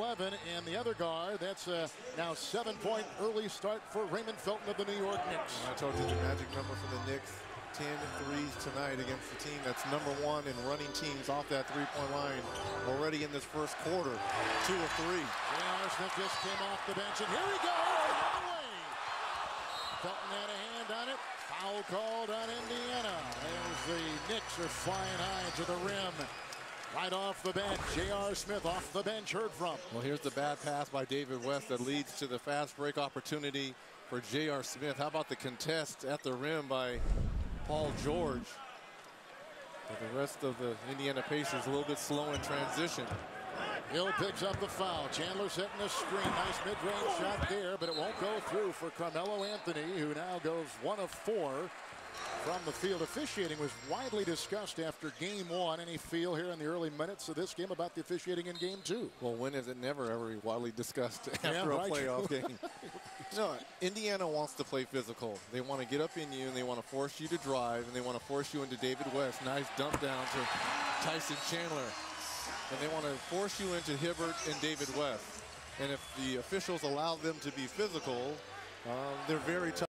11 and the other guard. That's a now seven-point early start for Raymond Felton of the New York Knicks. I told you the magic number for the Knicks, 10 threes tonight against the team that's number one in running teams off that three-point line already in this first quarter. Two or three. J.R. Smith just came off the bench, and here he goes. Felton had a hand on it. Foul called on Indiana. There's the Knicks are flying high to the rim. Right off the bench, J.R. Smith off the bench, heard from. Well, here's the bad pass by David West that leads to the fast break opportunity for J.R. Smith. How about the contest at the rim by Paul George? But the rest of the Indiana Pacers a little bit slow in transition. Hill picks up the foul. Chandler setting the screen. Nice mid-range shot there, but it won't go through for Carmelo Anthony, who now goes one of four from the field. Officiating was widely discussed after game one. Any feel here in the early minutes of this game about the officiating in game two? Well, when is it never ever widely discussed after Yeah, a right. playoff game? no, Indiana wants to play physical. They want to get up in you and they want to force you to drive and they want to force you into David West. Nice dump down to Tyson Chandler. And they want to force you into Hibbert and David West. And if the officials allow them to be physical, um, they're very tough.